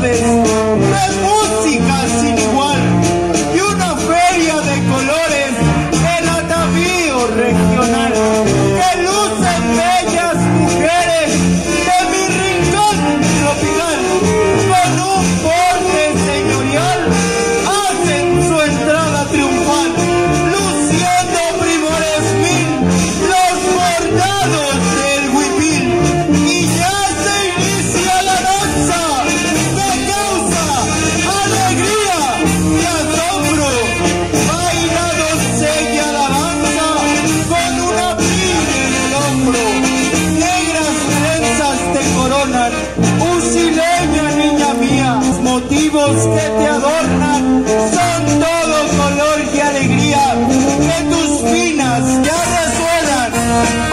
love. love.